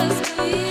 us.